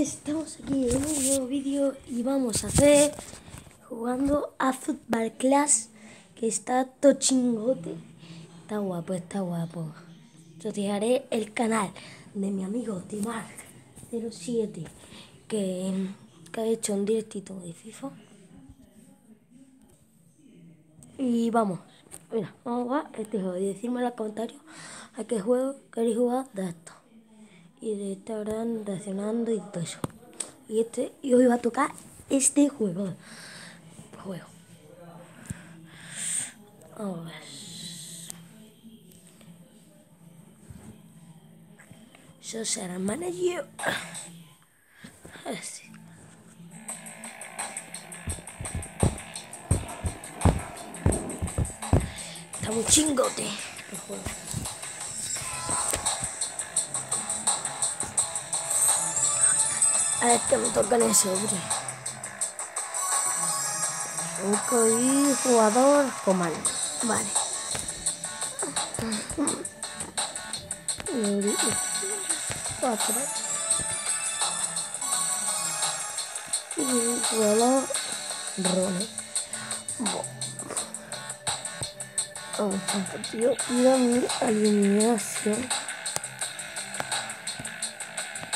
estamos aquí en un nuevo vídeo y vamos a hacer jugando a Football Class que está todo chingote. Está guapo, está guapo. Yo te dejaré el canal de mi amigo Timark07 que, que ha hecho un directito de FIFA. Y vamos, mira, vamos a jugar este juego y decirme en los comentarios a qué juego queréis jugar de esto y de estar reaccionando y todo eso. Y, este, y hoy va a tocar este juego. Juego. Vamos a ver. Yo será manager. Así. Está chingote el juego. A ver que me tocan ese, hombre. Cinco y jugador comando. Vale. Cuatro. Y jugador Rone. Vamos a tío. Mira mi alineación.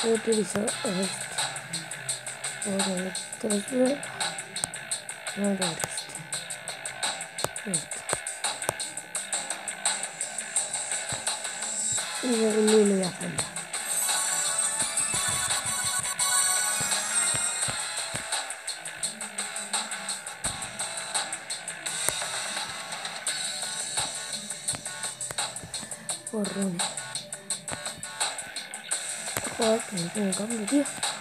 Voy a utilizar este. Ahora esto este. Luego lo voy a hacer. Borrones. Joder, no tengo.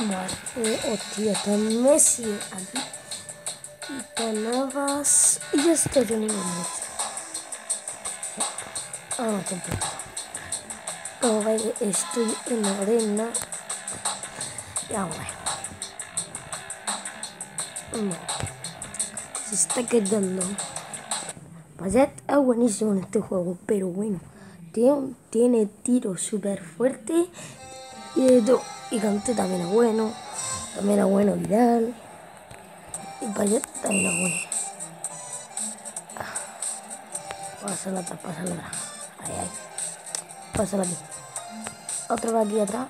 Está Messi. Y yo nivel mucho. Ah, tampoco. Oh, vale, estoy en la arena. Ya, bueno. Bueno. Se está quedando. Payet es buenísimo en este juego, pero bueno. Tiene, tiene tiro súper fuerte y todo. Y Kanté también es bueno. También es bueno Vidal. Y Payet también es bueno. Pásala atrás, pásala atrás. Ahí, ahí. Pásala aquí. Otra vez aquí atrás.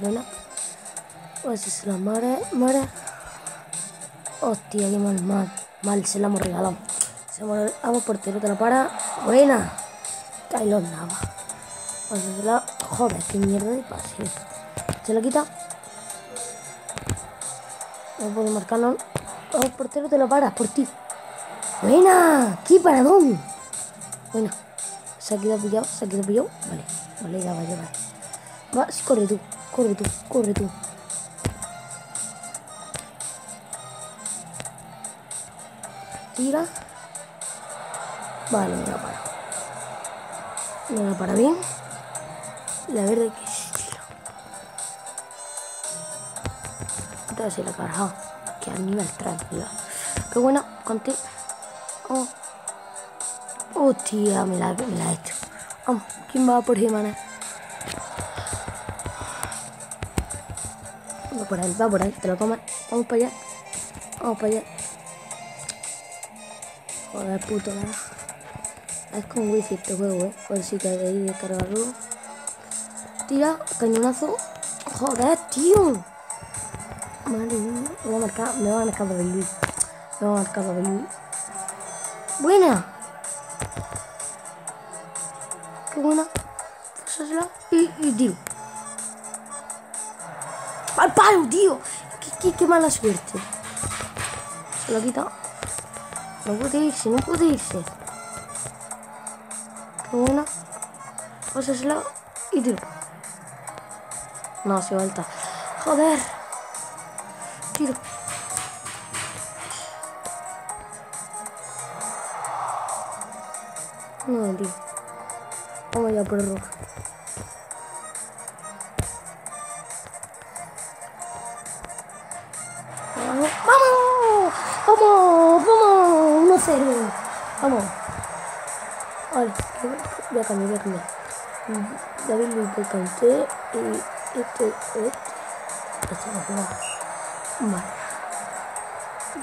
Buena. Pues se la mare, mare. Hostia, qué mal, mal. Mal, se la hemos regalado. Se la hemos portero, te la para. Buena. Taylor Nava. Pásasela. Joder, qué mierda de pase. Se lo quita. No puede marcarlo. Oh, portero, te lo paras por ti. Buena. ¡Qué paradón! Bueno. Se ha quedado pillado. Se ha quedado pillado. Vale. Vale, ya va, ya va. Corre tú. Corre tú. Corre tú. Tira. Vale, me la para. Me la para bien. La verdad que se la cargado. Que al nivel 3, cuidado. Qué buena, conté. Oh. Oh, tía, me la, me la he hecho. Vamos, ¿quién va por Jimena? Va por ahí, va por ahí, te lo comes. Vamos para allá. Vamos para allá. Joder, puto, ¿verdad? Es con wifi este juego, eh. Por si que hay de cargarlo. Tira, cañonazo. Joder, tío. Me va a marcar, me va a marcar David Luis. Me va a marcar David Luis. Buena. Qué buena. Pásasela y, y tiro. ¡Al palo, tío! Qué, qué, qué mala suerte. Se lo ha quitado. No puede irse, no puede irse. Qué buena. Pásasela y tiro. No, se vuelta. Joder. Tiro. No, tío. Vamos ya por el rojo. ¡Vamos! ¡Vamos! ¡Vamos! ¡Vamos! 1-0. Vamos. Vale, voy a cambiar. David Luis Canté y este, este, este. Vale.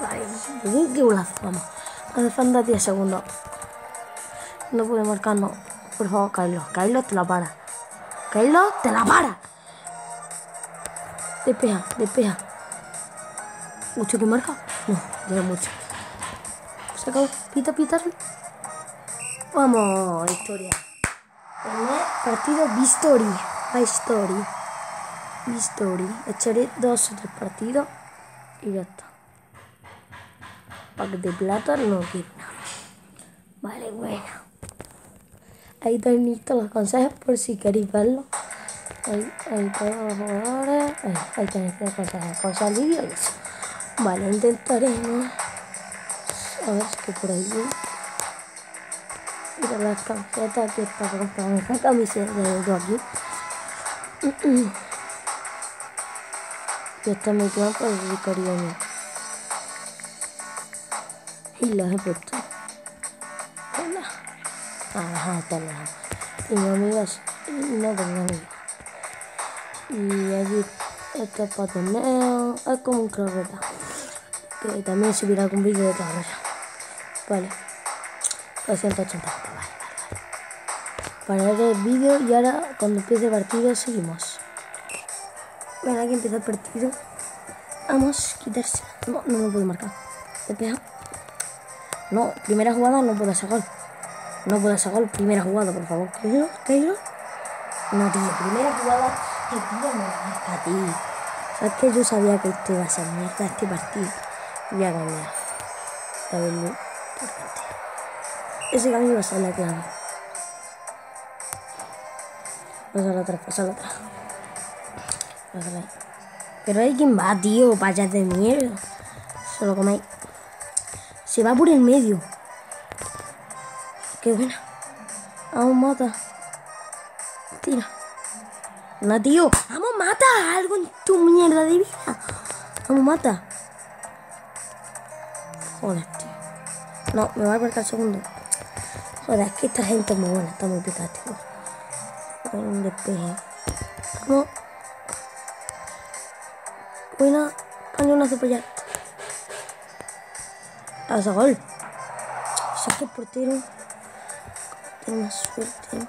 Vale, qué golazo, vamos. Hace falta 10 segundos. No puede marcar, no. Por favor, Carlos. Carlos, te la para. Carlos, te la para. Despeja, despeja. ¿Mucho que marca? No, ya mucho. Se acabó. Pita, pita. Vamos, historia. Primer partido Vistori. Vistori. Vistori. Echaré dos o tres partidos y ya está. Paquete de plata no quiero nada. Vale, bueno. Ahí tenéis todos los consejos por si queréis verlo. Ahí, ahí todos los jugadores. Ahí, ahí tenéis los consejos. Con salir y eso. Vale, intentaremos. A ver si por ahí. Mira las camisetas que está comprando esta camiseta de aquí. Y esta es mi para el cariño. Y las he puesto. Hola. Ajá, está lejos. Tengo amigas y no tengo amigas. Y allí este para torneo. Es como un carreta. Que también subirá algún vídeo de carrera. Vale. 280. Vale, vale, vale. Para el vídeo y ahora cuando empiece el partido seguimos. Bueno, aquí empieza el partido. Vamos, quitarse. No, no me puedo marcar. No, primera jugada no puedo sacar. No puedo sacar primera jugada, por favor. ¿Qué ¿Qué No, tío, primera jugada. Que tío me marca, tío. ¿Sabes que yo sabía que este iba a ser mierda este partido? Voy a cambiar. A verlo. Ese cambio va a ser la clave. Pasa la otra, pasa la otra. La Pero hay quien va, tío, vaya de mierda. Se lo coméis. Se va por el medio. Qué buena. Vamos, mata. Tira. No, tío. Vamos, mata algo en tu mierda de vida. Vamos, mata. Joder, tío. No, me voy a marcar el segundo. Joder, es que esta gente es muy buena. Está muy picada, tío. Un despeje. Vamos. Buena. Cañonazo para allá. Haz gol. Sé que el portero tiene suerte.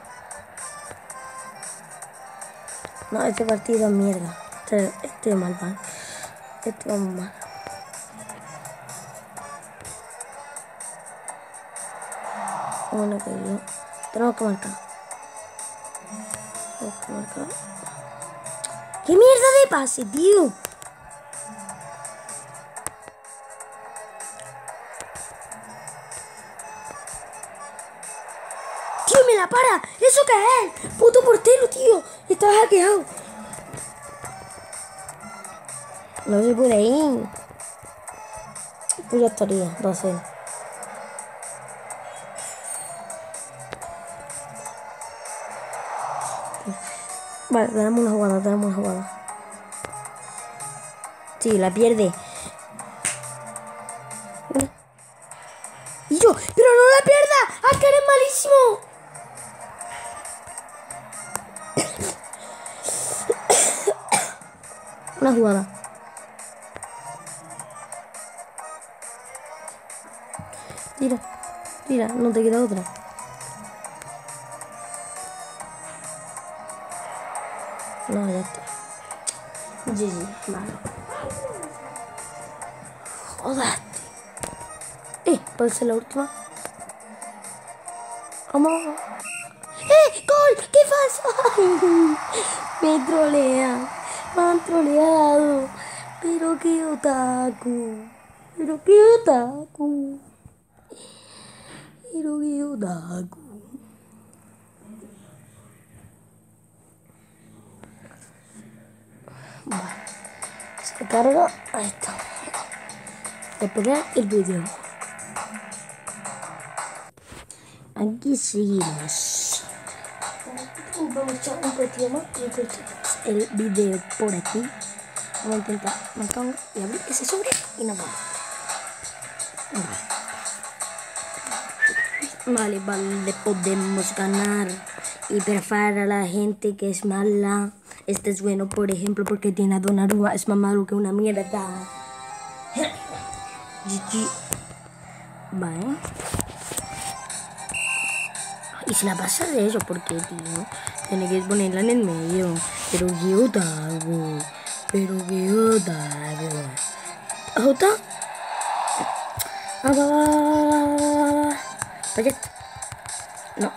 No, este partido es mierda. Este, este es mal, mal. Este va mal. Bueno, que yo. Tenemos que marcar. Tenemos que marcar. ¿Qué mierda de pase, tío? ¡Tío, me la para! ¿Eso qué es? ¡Puto portero, tío! Estaba hackeado. No se puede ir. Pues ya estaría, 12. Vale, tenemos una jugada, tenemos una jugada. Sí, la pierde. Y yo, pero no la pierda. ¡Ah, que malísimo! Una jugada. Tira, tira, no te queda otra. No, ya está. GG, malo. Joder. Eh, puede ser la última. Vamos. ¡Eh! ¡Gol! ¡Qué falso! Me trolea. Han troleado. Pero qué otaku. Pero qué otaku. Pero qué otaku. Vale. Se carga. Ahí está. Esperar el vídeo. Aquí seguimos. Vamos a echar un poquito más y el vídeo por aquí. Vamos a intentar marcar y abrir ese sobre y nos vamos. Vale, vale, podemos ganar. Y para la gente que es mala, este es bueno, por ejemplo, porque tiene a Donnarumma, es más malo que una mierda. GG. Vale. Y si la pasa de eso, porque, tío, tiene que ponerla en el medio. Pero qué otago. Pero qué va, Vaya. No.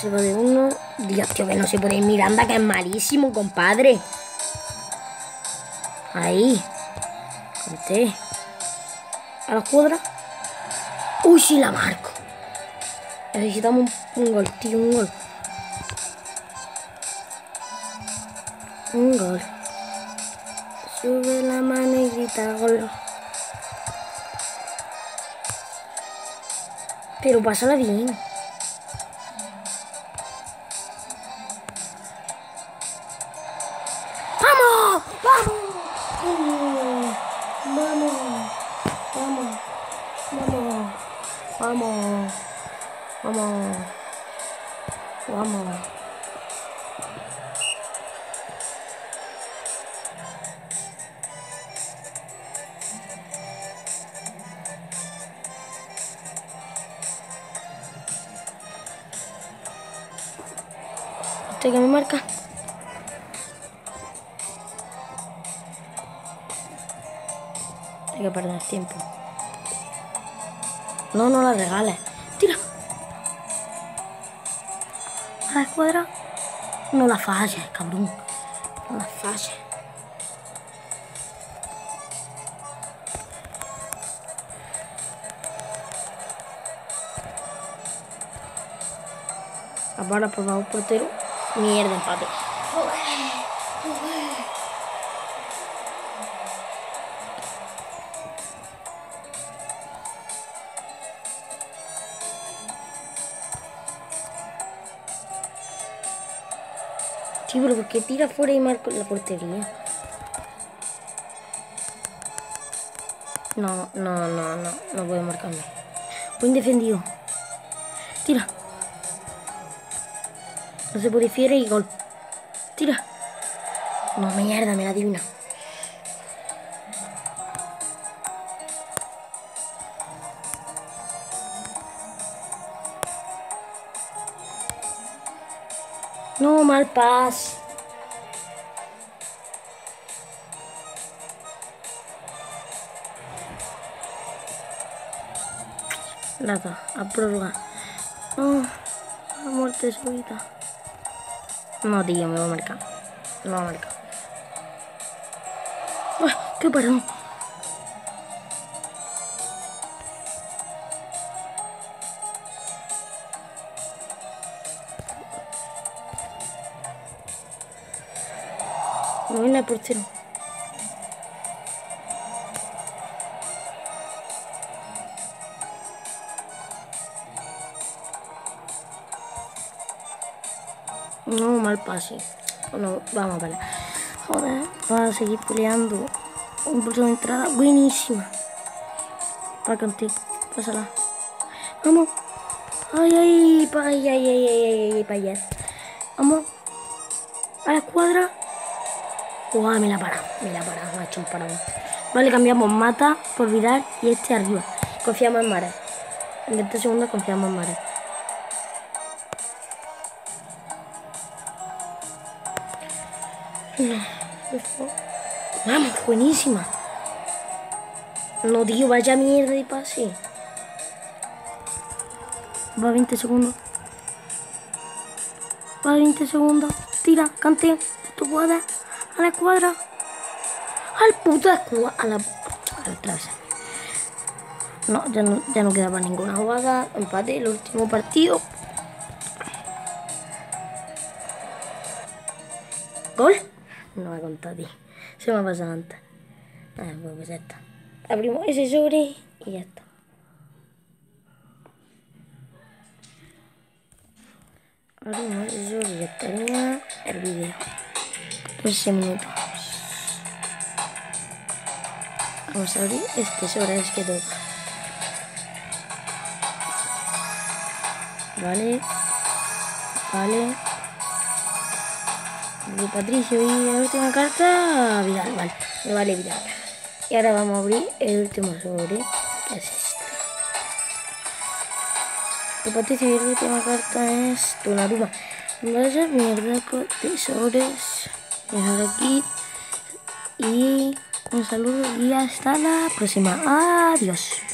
Se va de uno. Dios, tío, que no se ir Miranda, que es malísimo, compadre. Ahí. Conté. A la cuadra. Uy, sí la marco. Necesitamos un, gol, tío, un gol. Un gol. Sube la mano y grita gol. Pero pásala bien. ¡Vamos! ¡Vamos! ¡Vamos! ¡Vamos! ¡Vamos! ¡Vamos! Vamos. Vamos. Este que me marca. Hay que perder tiempo. No, no la regales. Tira la escuadra, no la falles, cabrón. No la falles. Ahora por favor, portero. Mierda, empate. Sí, pero porque tira fuera y marca la portería? No, no, no, no, no puede marcarme. Buen defendido. Tira. No se puede fiera y gol. Tira. No, mierda, me la adivina. No, mal paz. Nada, a prórroga. No, a muerte súbita. No, tío, me va a marcar. Me va a marcar. ¡Qué parón! No por portero. No, mal pase. Bueno, vamos para. Joder, vamos a seguir peleando. Impulso de entrada, buenísima. Para cantar, pásala. Vamos. Ay, ay, para ay, ay, ay, ay, ay, para allá. Vamos. A la escuadra. Guau, me la para, me la para, me ha hecho un parado. Vale, cambiamos mata por Vidal y este arriba. Confiamos en Mara. En este segundo confiamos en Mara. Vamos, buenísima. No, tío, vaya mierda de pase. Va 20 segundos. Va 20 segundos. Tira, cante. Tú puedes a la cuadra. Al puto escuadra. A la. Al No, ya no, ya no quedaba ninguna jugada. Empate el último partido. ¿Gol? non ha contati. Sono pesante. Eh, poi cosetta. Apriamo i sensori e ya está. Apriamo i sensori e torniamo al video. 15 minuti. Vamos a abrir este sobre es que toca. Vale. Vale. De Patricio y la última carta, Vidal, vale. Me vale Vidal. Y ahora vamos a abrir el último sobre, que es este. De Patricio y la última carta es Donnarumma. Vaya mierda de sobres. Dejar aquí. Y un saludo y hasta la próxima. Adiós.